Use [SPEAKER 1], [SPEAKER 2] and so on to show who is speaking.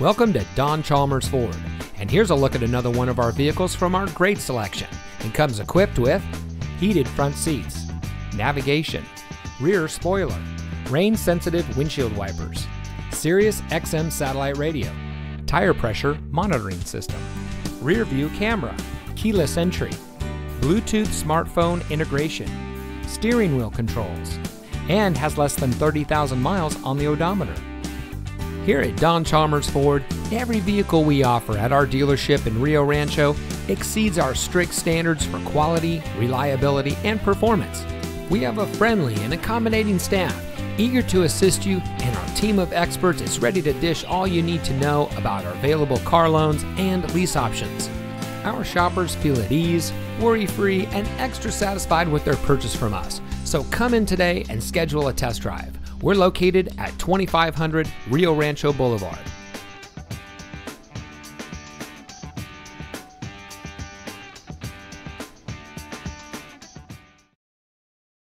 [SPEAKER 1] Welcome to Don Chalmers Ford, and here's a look at another one of our vehicles from our great selection. It comes equipped with heated front seats, navigation, rear spoiler, rain sensitive windshield wipers, Sirius XM satellite radio, tire pressure monitoring system, rear view camera, keyless entry, Bluetooth smartphone integration, steering wheel controls, and has less than 30,000 miles on the odometer. Here at Don Chalmers Ford, every vehicle we offer at our dealership in Rio Rancho exceeds our strict standards for quality, reliability, and performance. We have a friendly and accommodating staff eager to assist you, and our team of experts is ready to dish all you need to know about our available car loans and lease options. Our shoppers feel at ease, worry free, and extra satisfied with their purchase from us. So come in today and schedule a test drive. We're located at 2500 Rio Rancho Boulevard.